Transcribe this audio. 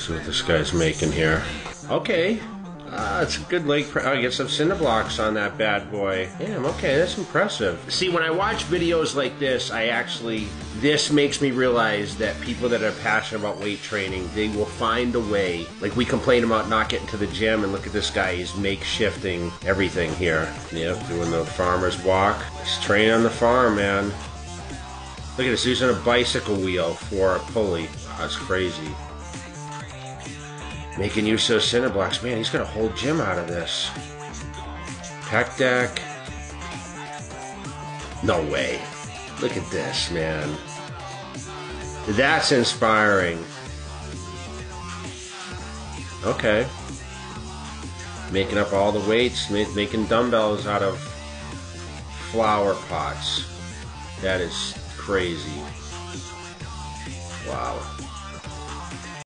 See what this guy's making here. Okay. Ah, it's a good leg. Pre- oh, get some cinder blocks on that bad boy. Damn, okay, that's impressive. See, when I watch videos like this, I actually, this makes me realize that people that are passionate about weight training, they will find a way. Like we complain about not getting to the gym, and look at this guy, he's makeshifting everything here. Yep, doing the farmer's walk. He's training on the farm, man. Look at this, using a bicycle wheel for a pulley. That's crazy. Making use of cinder blocks. Man, he's going to hold gym out of this. Pec deck. No way. Look at this, man. That's inspiring. Okay. Making up all the weights, making dumbbells out of flower pots. That is crazy. Wow.